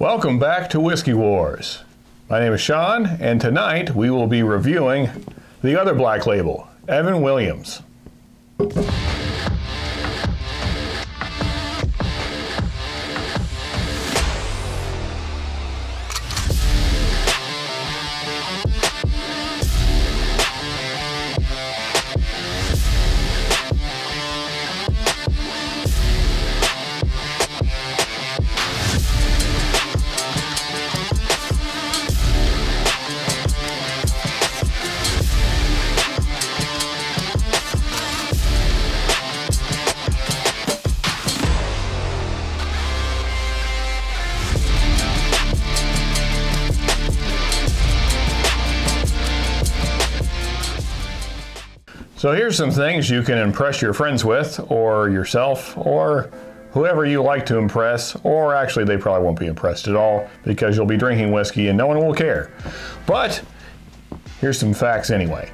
Welcome back to Whiskey Wars. My name is Sean, and tonight we will be reviewing the other black label, Evan Williams. So here's some things you can impress your friends with, or yourself, or whoever you like to impress, or actually they probably won't be impressed at all because you'll be drinking whiskey and no one will care. But here's some facts anyway.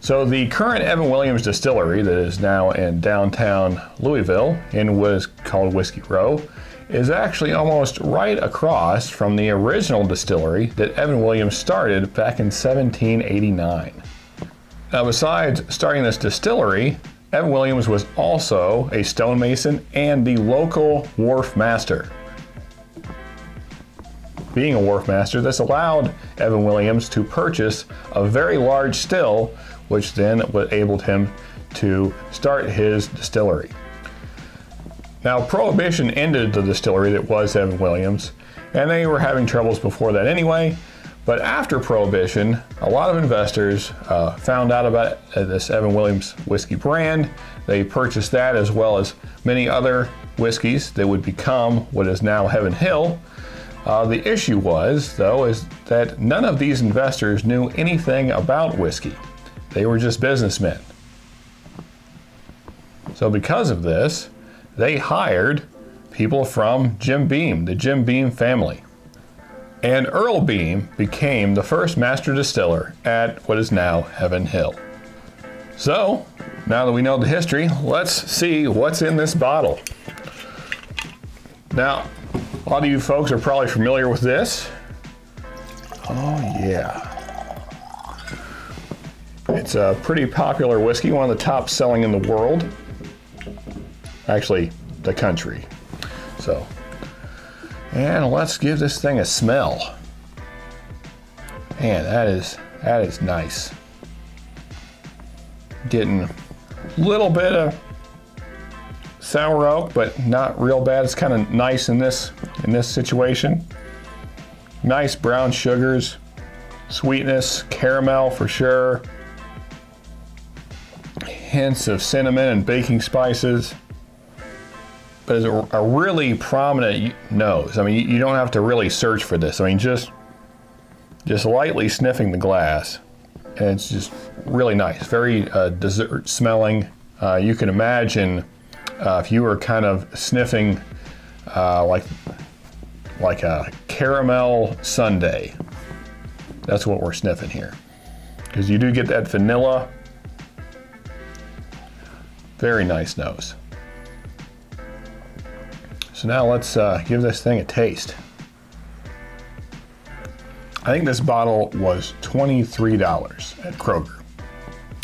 So the current Evan Williams distillery that is now in downtown Louisville in what is called Whiskey Row is actually almost right across from the original distillery that Evan Williams started back in 1789. Now, besides starting this distillery, Evan Williams was also a stonemason and the local wharf master. Being a wharf master, this allowed Evan Williams to purchase a very large still, which then enabled him to start his distillery. Now, Prohibition ended the distillery that was Evan Williams, and they were having troubles before that anyway, but after Prohibition, a lot of investors uh, found out about uh, this Evan Williams whiskey brand. They purchased that as well as many other whiskeys that would become what is now Heaven Hill. Uh, the issue was, though, is that none of these investors knew anything about whiskey. They were just businessmen. So, because of this, they hired people from Jim Beam, the Jim Beam family. And Earl Beam became the first master distiller at what is now Heaven Hill. So, now that we know the history, let's see what's in this bottle. Now, a lot of you folks are probably familiar with this. Oh, yeah. It's a pretty popular whiskey, one of the top selling in the world. Actually, the country. So, and let's give this thing a smell. Man, that is that is nice. Getting a little bit of sour oak, but not real bad. It's kind of nice in this in this situation. Nice brown sugars, sweetness, caramel for sure. Hints of cinnamon and baking spices but it's a, really prominent nose. I mean, you, you don't have to really search for this. I mean, just just lightly sniffing the glass, and it's just really nice. Very uh, dessert smelling. Uh, you can imagine uh, if you were kind of sniffing uh, like like a caramel sundae. That's what we're sniffing here, because you do get that vanilla. Very nice nose. So now let's uh, give this thing a taste. I think this bottle was $23 at Kroger.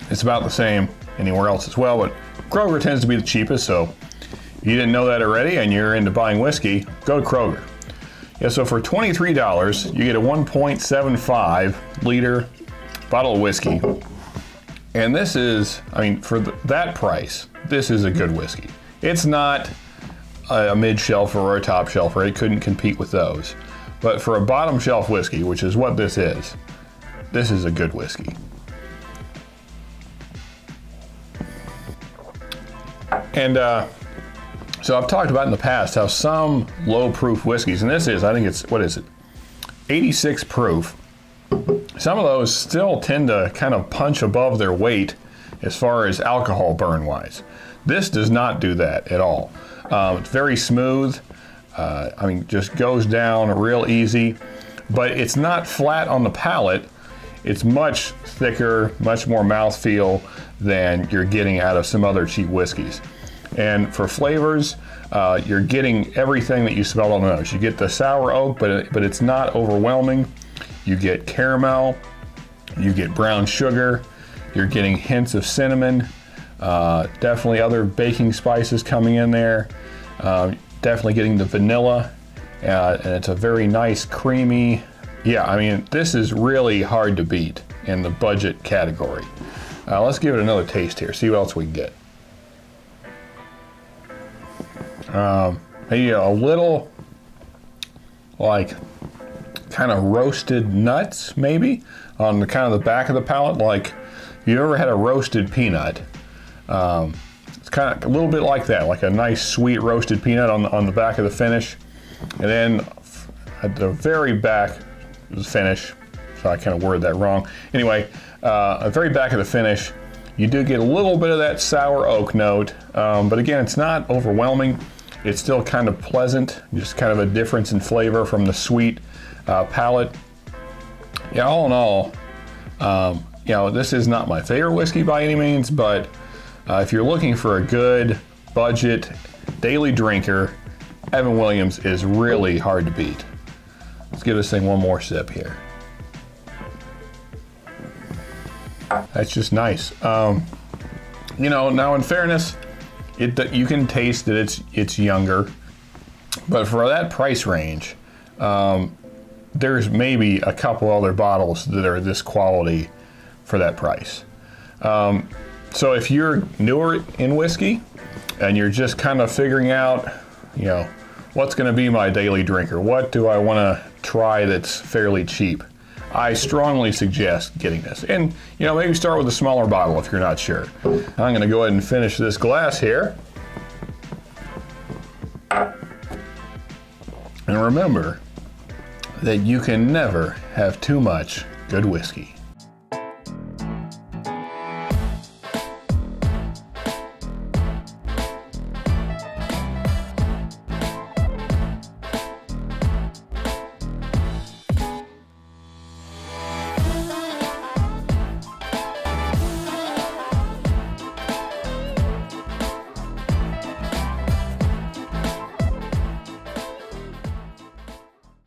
It's about the same anywhere else as well, but Kroger tends to be the cheapest, so if you didn't know that already and you're into buying whiskey, go to Kroger. Yeah, so for $23, you get a 1.75 liter bottle of whiskey. And this is, I mean, for that price, this is a good whiskey. It's not a mid shelf or a top shelf, or it couldn't compete with those. But for a bottom shelf whiskey, which is what this is, this is a good whiskey. And uh, so I've talked about in the past how some low proof whiskeys, and this is, I think it's, what is it? 86 proof. Some of those still tend to kind of punch above their weight as far as alcohol burn wise. This does not do that at all. Um, it's very smooth. Uh, I mean, just goes down real easy, but it's not flat on the palate. It's much thicker, much more mouthfeel than you're getting out of some other cheap whiskeys. And for flavors, uh, you're getting everything that you smell on the nose. You get the sour oak, but, but it's not overwhelming. You get caramel, you get brown sugar, you're getting hints of cinnamon, uh, definitely other baking spices coming in there. Uh, definitely getting the vanilla, uh, and it's a very nice, creamy. Yeah, I mean, this is really hard to beat in the budget category. Uh, let's give it another taste here, see what else we can get. Um, maybe a little like kind of roasted nuts, maybe on the kind of the back of the palate. Like you ever had a roasted peanut? Um, it's kind of a little bit like that, like a nice sweet roasted peanut on the, on the back of the finish. And then at the very back of the finish, so I kind of worded that wrong. Anyway, uh, at the very back of the finish, you do get a little bit of that sour oak note, um, but again, it's not overwhelming. It's still kind of pleasant, just kind of a difference in flavor from the sweet uh, palate. Yeah, all in all, um, you know, this is not my favorite whiskey by any means, but uh, if you're looking for a good budget daily drinker, Evan Williams is really hard to beat. Let's give this thing one more sip here. That's just nice. Um, you know, now in fairness, it you can taste that it's it's younger, but for that price range, um, there's maybe a couple other bottles that are this quality for that price. Um, so if you're newer in whiskey and you're just kind of figuring out, you know, what's going to be my daily drinker, what do I want to try that's fairly cheap? I strongly suggest getting this. And, you know, maybe start with a smaller bottle if you're not sure. I'm going to go ahead and finish this glass here. And remember that you can never have too much good whiskey.